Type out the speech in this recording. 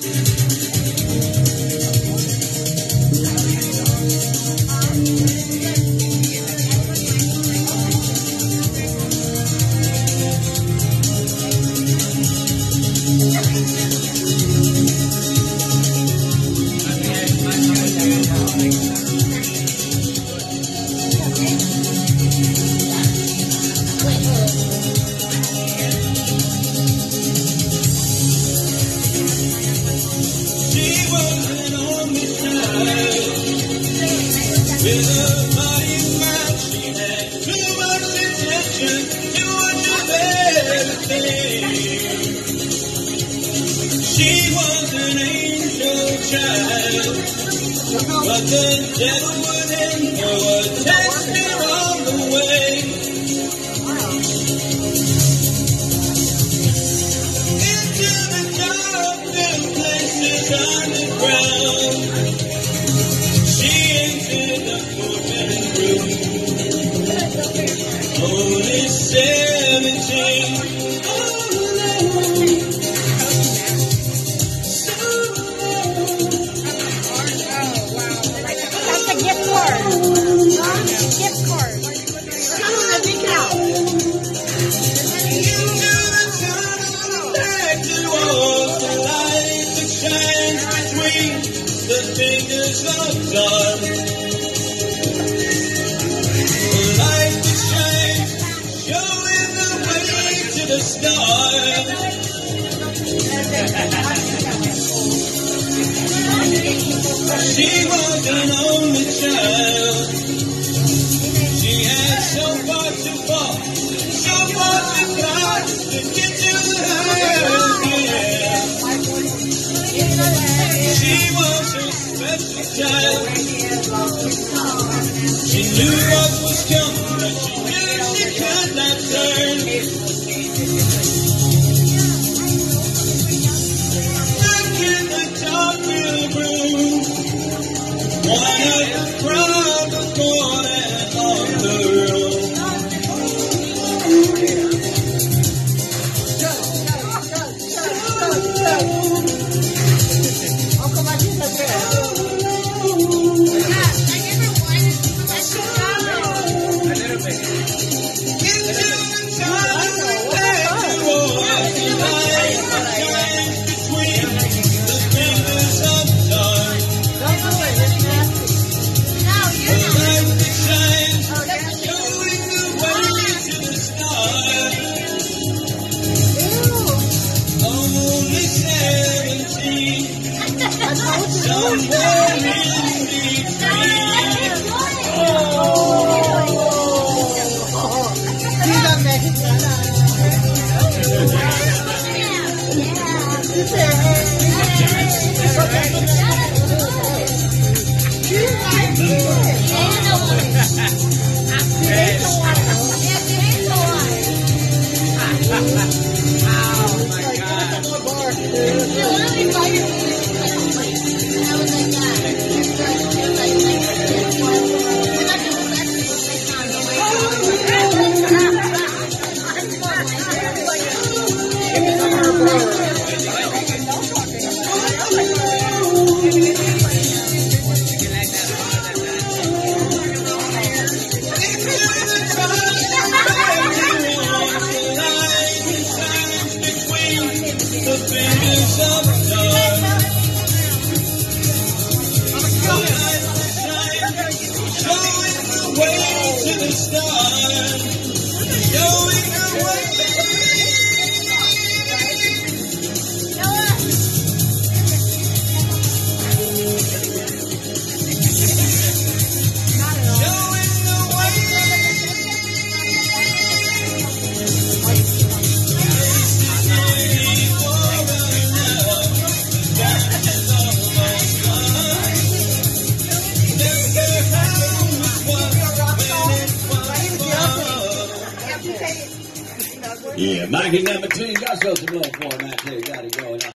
She but the devil her attacked her fingers God. The light that shines, showing the way to the stars. She was an only child. She had so far to fall, so far to fly to get to Knew what was coming, but she knew could not turn. Back in the dark room, one of the crowd was and on her own. Into Ha ha ha. Yeah, Mikey number two, you got some love for him out there. Got it going.